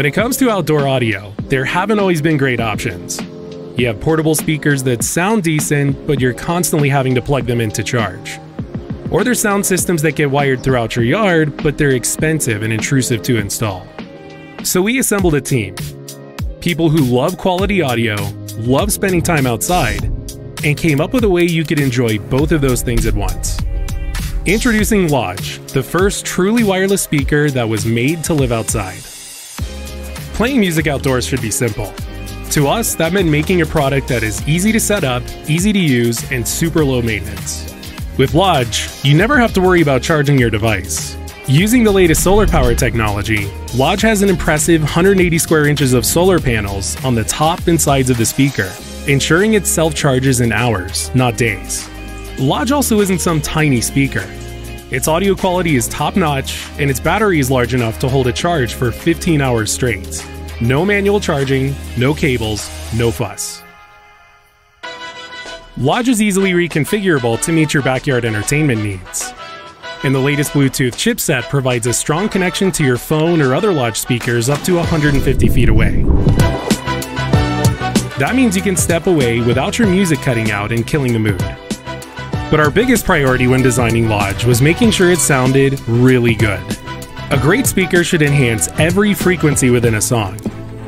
When it comes to outdoor audio, there haven't always been great options. You have portable speakers that sound decent, but you're constantly having to plug them in to charge. Or there's sound systems that get wired throughout your yard, but they're expensive and intrusive to install. So we assembled a team. People who love quality audio, love spending time outside, and came up with a way you could enjoy both of those things at once. Introducing Lodge, the first truly wireless speaker that was made to live outside. Playing music outdoors should be simple. To us, that meant making a product that is easy to set up, easy to use, and super low maintenance. With Lodge, you never have to worry about charging your device. Using the latest solar power technology, Lodge has an impressive 180 square inches of solar panels on the top and sides of the speaker, ensuring it self charges in hours, not days. Lodge also isn't some tiny speaker. Its audio quality is top notch, and its battery is large enough to hold a charge for 15 hours straight. No manual charging, no cables, no fuss. Lodge is easily reconfigurable to meet your backyard entertainment needs. And the latest Bluetooth chipset provides a strong connection to your phone or other Lodge speakers up to 150 feet away. That means you can step away without your music cutting out and killing the mood. But our biggest priority when designing Lodge was making sure it sounded really good. A great speaker should enhance every frequency within a song.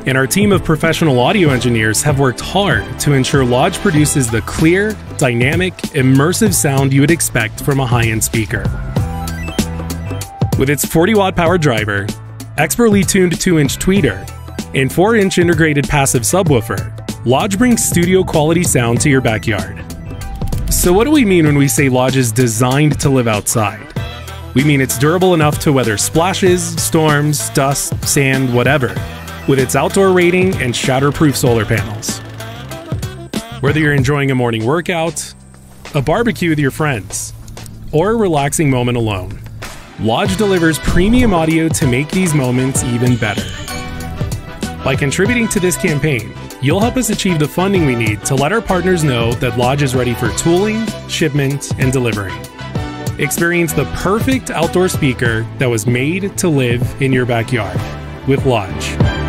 And our team of professional audio engineers have worked hard to ensure Lodge produces the clear, dynamic, immersive sound you would expect from a high end speaker. With its 40 watt power driver, expertly tuned 2 inch tweeter, and 4 inch integrated passive subwoofer, Lodge brings studio quality sound to your backyard. So, what do we mean when we say Lodge is designed to live outside? We mean it's durable enough to weather splashes, storms, dust, sand, whatever, with its outdoor rating and shatterproof solar panels. Whether you're enjoying a morning workout, a barbecue with your friends, or a relaxing moment alone, Lodge delivers premium audio to make these moments even better. By contributing to this campaign, you'll help us achieve the funding we need to let our partners know that Lodge is ready for tooling, shipment, and delivery. Experience the perfect outdoor speaker that was made to live in your backyard with Lodge.